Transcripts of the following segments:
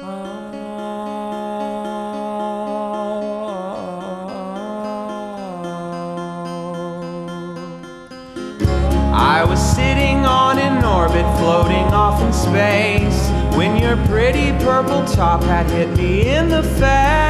I was sitting on an orbit floating off in space when your pretty purple top hat hit me in the face.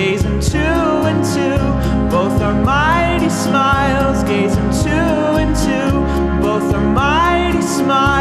gazing two and two. Both are mighty smiles, gazing two and two. Both are mighty smiles.